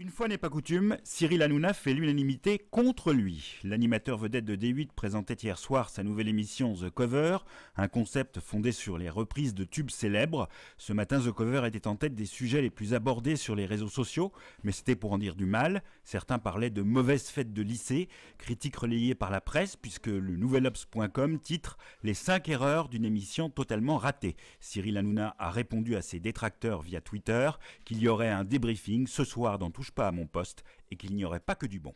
Une fois n'est pas coutume, Cyril Hanouna fait l'unanimité contre lui. L'animateur vedette de D8 présentait hier soir sa nouvelle émission The Cover, un concept fondé sur les reprises de tubes célèbres. Ce matin, The Cover était en tête des sujets les plus abordés sur les réseaux sociaux, mais c'était pour en dire du mal. Certains parlaient de mauvaises fêtes de lycée, critique relayée par la presse puisque le nouvelops.com titre Les 5 erreurs d'une émission totalement ratée. Cyril Hanouna a répondu à ses détracteurs via Twitter qu'il y aurait un débriefing ce soir dans Touche pas à mon poste et qu'il n'y aurait pas que du bon.